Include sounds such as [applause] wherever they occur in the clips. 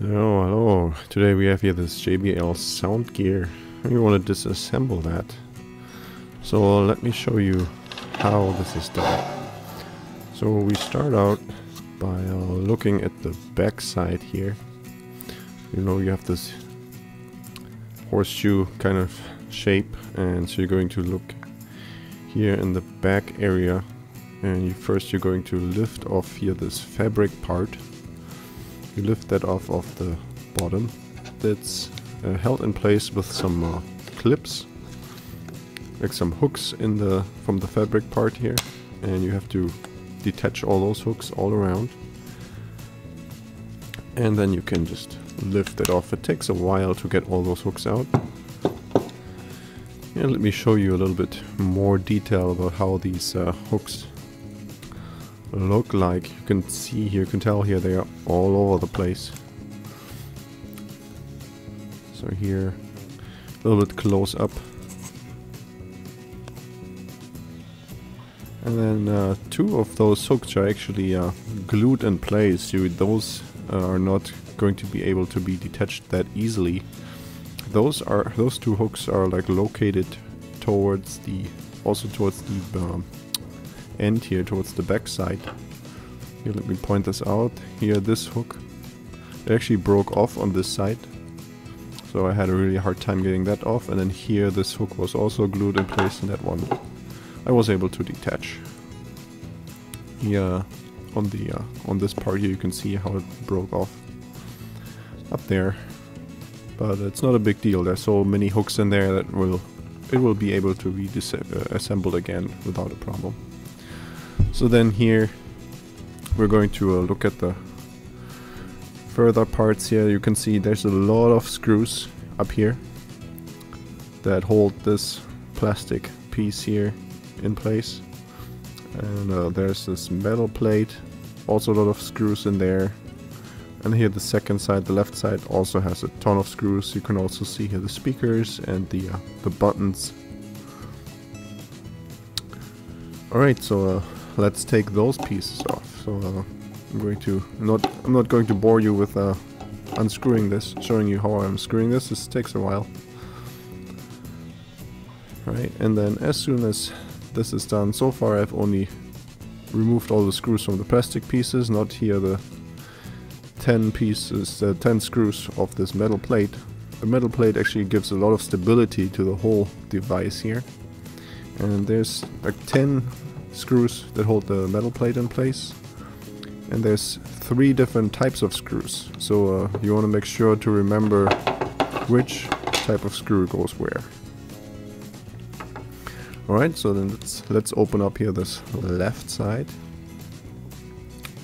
Hello, hello. Today we have here this JBL Soundgear. We want to disassemble that. So let me show you how this is done. So we start out by uh, looking at the back side here. You know you have this horseshoe kind of shape and so you're going to look here in the back area and you first you're going to lift off here this fabric part you lift that off of the bottom. That's uh, held in place with some uh, clips like some hooks in the from the fabric part here. And you have to detach all those hooks all around. And then you can just lift it off. It takes a while to get all those hooks out. And let me show you a little bit more detail about how these uh, hooks look like. You can see here, you can tell here they are all over the place. So here, a little bit close up. And then uh, two of those hooks are actually uh, glued in place. You, those uh, are not going to be able to be detached that easily. Those are those two hooks are like located towards the also towards the um, end here towards the back side. Here, let me point this out. Here, this hook it actually broke off on this side. So I had a really hard time getting that off. And then here, this hook was also glued in place in that one. I was able to detach. Here, on the uh, on this part here, you can see how it broke off up there. But it's not a big deal. There's so many hooks in there that will it will be able to be uh, assembled again without a problem. So then here we're going to uh, look at the further parts here. You can see there's a lot of screws up here that hold this plastic piece here in place. And uh, there's this metal plate, also a lot of screws in there. And here the second side, the left side, also has a ton of screws. You can also see here the speakers and the uh, the buttons. Alright, so uh, let's take those pieces off. So uh, I'm going to not I'm not going to bore you with uh, unscrewing this, showing you how I'm screwing this. This takes a while. Right, and then as soon as this is done, so far I've only removed all the screws from the plastic pieces, not here the 10 pieces, uh, 10 screws of this metal plate. The metal plate actually gives a lot of stability to the whole device here. And there's like 10 screws that hold the metal plate in place. And there's three different types of screws. So uh, you want to make sure to remember which type of screw goes where. Alright, so then let's, let's open up here this left side.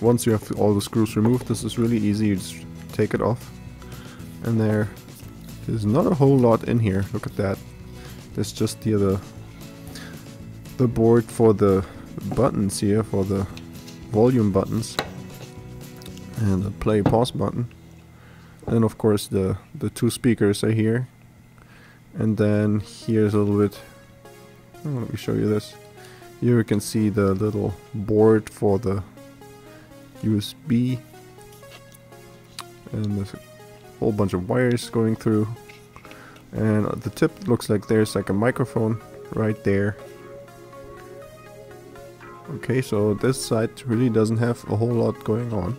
Once you have all the screws removed, this is really easy. You just take it off. And there is not a whole lot in here. Look at that. There's just the, the, the board for the buttons here for the volume buttons and the play pause button. And of course the the two speakers are here. And then here's a little bit oh, let me show you this. Here you can see the little board for the USB and there's a whole bunch of wires going through. And the tip looks like there's like a microphone right there Okay, so this side really doesn't have a whole lot going on.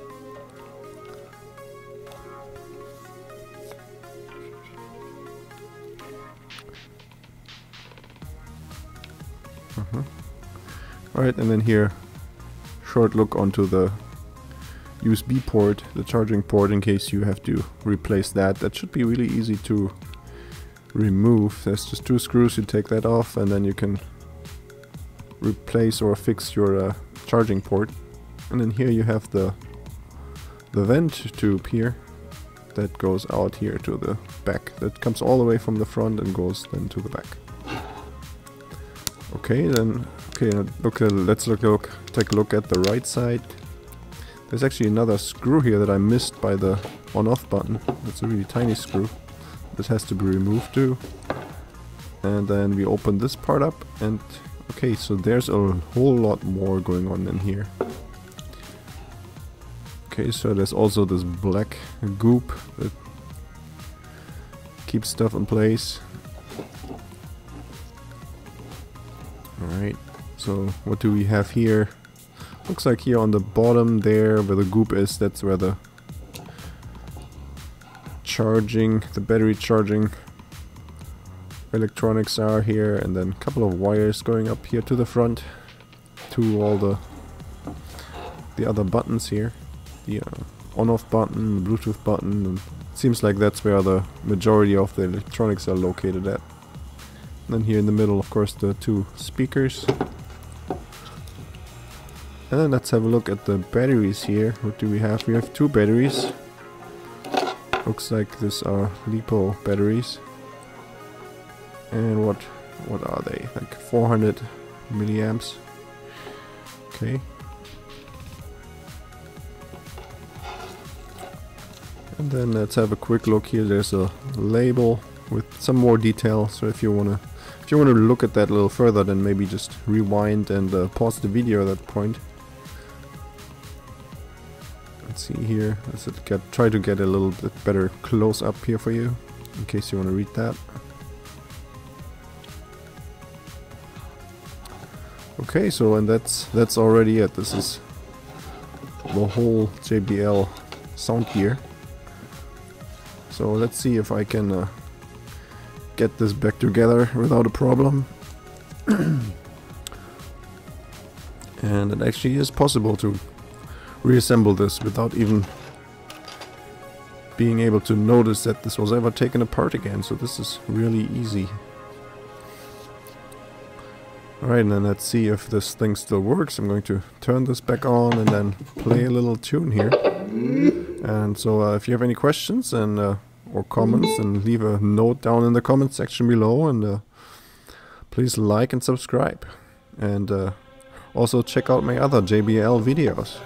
-huh. Alright, and then here, short look onto the USB port, the charging port in case you have to replace that. That should be really easy to remove. There's just two screws, you take that off and then you can replace or fix your uh, charging port. And then here you have the the vent tube here that goes out here to the back. That comes all the way from the front and goes then to the back. Okay, then okay, look. Let's look, look take a look at the right side. There's actually another screw here that I missed by the on-off button. It's a really tiny screw. This has to be removed too. And then we open this part up and Okay, so there's a whole lot more going on in here. Okay, so there's also this black goop that keeps stuff in place. Alright, so what do we have here? Looks like here on the bottom there where the goop is, that's where the charging, the battery charging electronics are here and then a couple of wires going up here to the front to all the the other buttons here. The uh, on off button the bluetooth button seems like that's where the majority of the electronics are located at. And then here in the middle of course the two speakers. And then let's have a look at the batteries here. What do we have? We have two batteries. Looks like these are lipo batteries and what what are they? Like 400 milliamps. Okay. And then let's have a quick look here. There's a label with some more detail. So if you want to if you want to look at that a little further then maybe just rewind and uh, pause the video at that point. Let's see here. Let's get try to get a little bit better close up here for you in case you want to read that Okay, so and that's that's already it. This is the whole JBL Soundgear. So let's see if I can uh, get this back together without a problem. [clears throat] and it actually is possible to reassemble this without even being able to notice that this was ever taken apart again. So this is really easy. Alright, and then let's see if this thing still works. I'm going to turn this back on and then play a little tune here. And so uh, if you have any questions and uh, or comments, then leave a note down in the comment section below. And uh, please like and subscribe. And uh, also check out my other JBL videos.